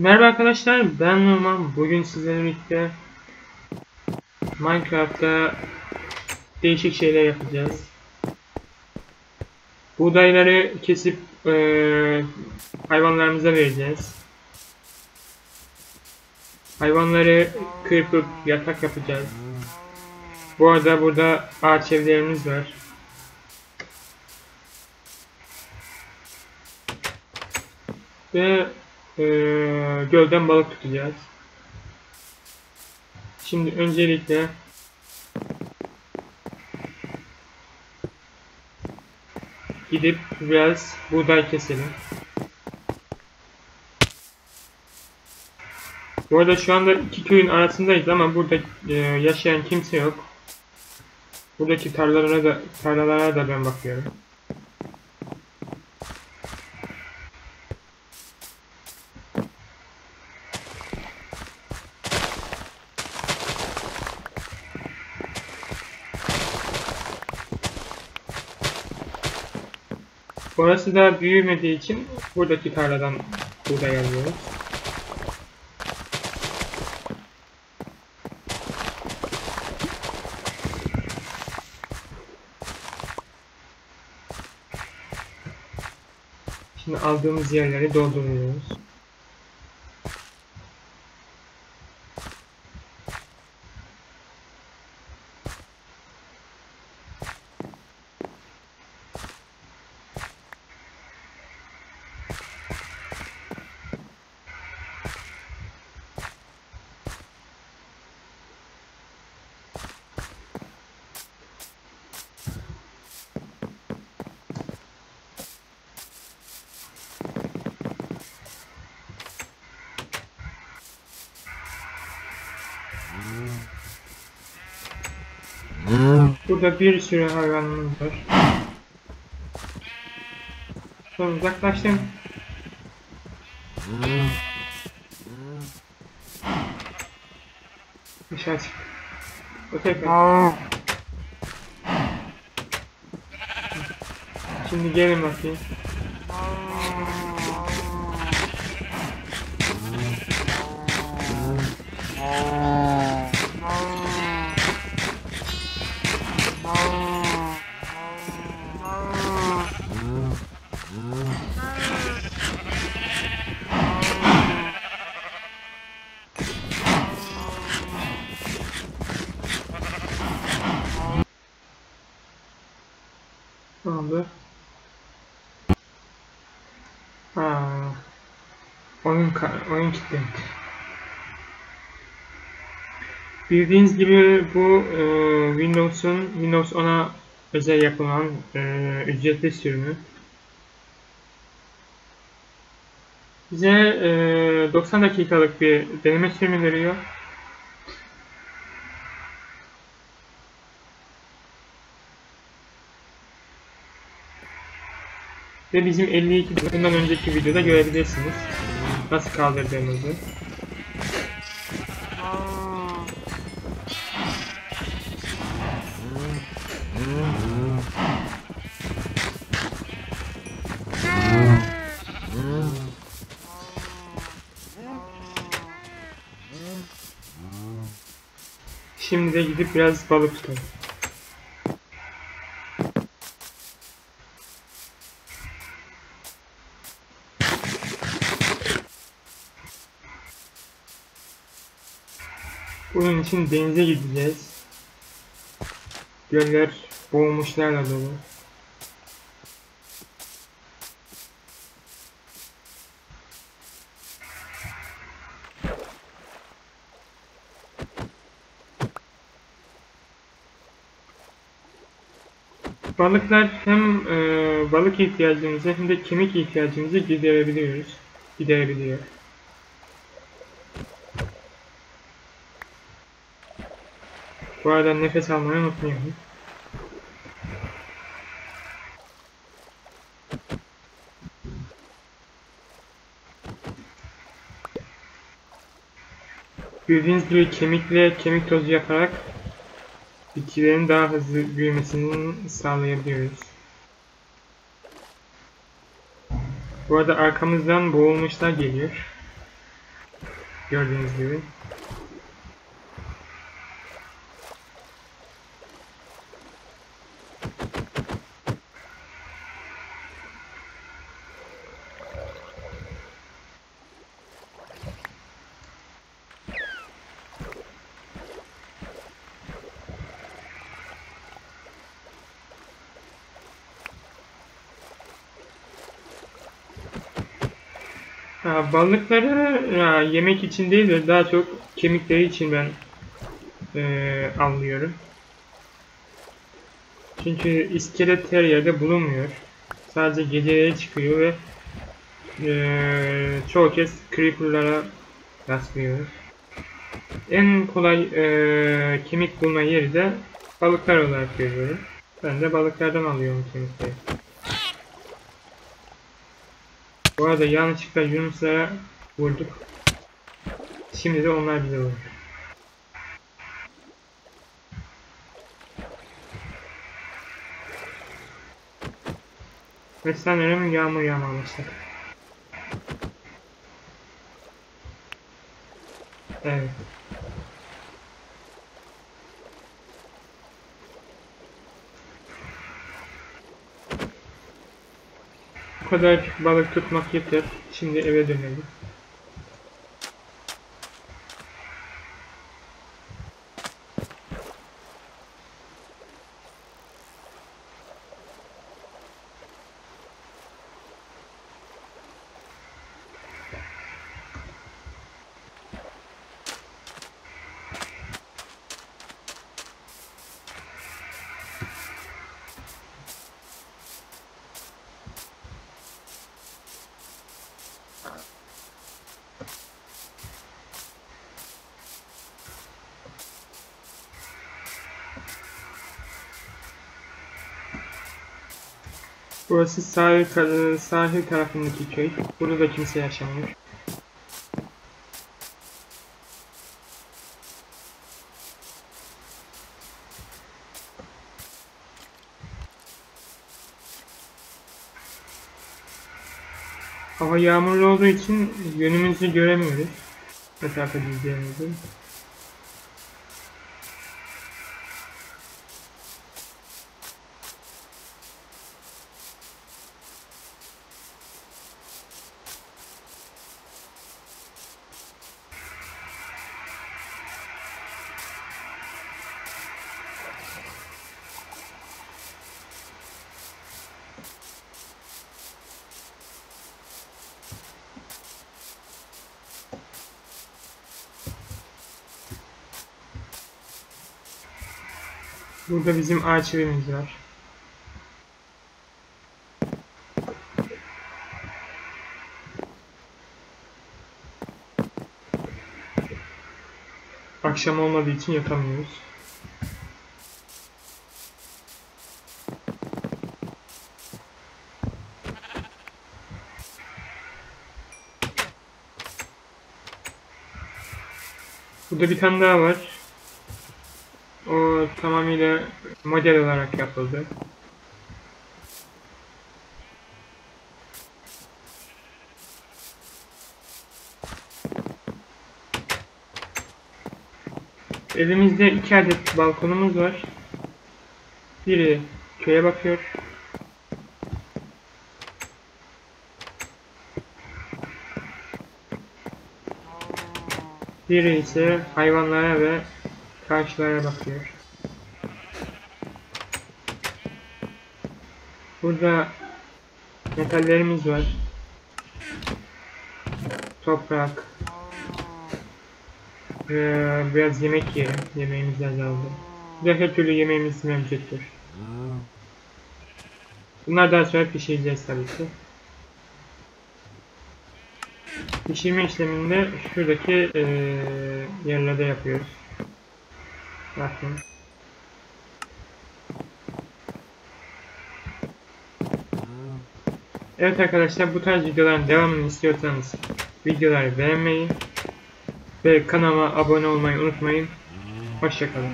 Merhaba arkadaşlar, ben Numan. Bugün sizlerle birlikte Minecraft'ta değişik şeyler yapacağız. Buğdayları kesip eee, hayvanlarımıza vereceğiz. Hayvanları kırpıp yatak yapacağız. Bu arada burada ağaç evlerimiz var. Ve eee, gölden balık tutacağız. Şimdi öncelikle gidip biraz buğday keselim. Bu arada şu anda iki köyün arasındayız ama burada eee, yaşayan kimse yok. Buradaki tarlalara da tarlalara da ben bakıyorum. Orası da büyümediği için buradaki tarladan buğday alıyoruz. Şimdi aldığımız yerleri dolduruyoruz. Burada bir sürü hayvanımız var. Sonra uzaklaştım. Dışarı çık. Tekrar. Şimdi gelin bakayım. Tamamdır. Ha. Oyun oyun kilitlendi. Bildiğiniz gibi bu e, Windows'un Windows 10'a özel yapılan e, ücretli sürümü. Bize e, 90 dakikalık bir deneme sürümü veriyor. Ve bizim 52 bundan önceki videoda görebilirsiniz. Nasıl kaldırdığımızı. Şimdi de gidip biraz balık tutalım. Bunun için denize gideceğiz. Göller boğulmuşlarla dolu. Balıklar hem e, balık ihtiyacımızı hem de kemik ihtiyacımızı giderebiliyoruz. Giderebiliyor. Bu arada nefes almayı unutmayalım. Bildiğiniz gibi kemikle kemik tozu yaparak bitkilerin daha hızlı büyümesini sağlayabiliyoruz. Bu arada arkamızdan boğulmuşlar geliyor. Gördüğünüz gibi. Balıkları ya, yemek için değil de daha çok kemikleri için ben eee avlıyorum. Çünkü iskelet her yerde bulunmuyor. Sadece geceleri çıkıyor ve eee, çoğu kez creeper'lara rastlıyoruz. En kolay eee, kemik bulma yeri de balıklar olarak görüyorum. Ben de balıklardan alıyorum kemikleri. Bu arada yanlışlıkla Yunuslara vurduk. Şimdi de onlar bize vurdu. Ve sanırım yağmur yağmaya başladı. Evet. Bu kadar balık tutmak yeter. Şimdi eve dönelim. Burası sahil, sahil tarafındaki köy. Burada da kimse yaşamıyor. Hava yağmurlu olduğu için yönümüzü göremiyoruz. Mesafe dizlerimizi. Burada bizim ağaç var. Akşam olmadığı için yatamıyoruz. Burada bir tane daha var. Tamamıyla model olarak yapıldı. Elimizde iki adet balkonumuz var. Biri köye bakıyor. Biri ise hayvanlara ve karşılara bakıyor. Burada metallerimiz var. Toprak. Ee, biraz yemek yiyelim. Yemeğimiz azaldı. Burada her türlü yemeğimiz mevcuttur. Bunlar daha sonra pişireceğiz tabii ki. Pişirme işleminde şuradaki eee yerlerde yapıyoruz. Bakın. Evet arkadaşlar bu tarz videoların devamını istiyorsanız videoları beğenmeyi ve kanalıma abone olmayı unutmayın. Hoşçakalın.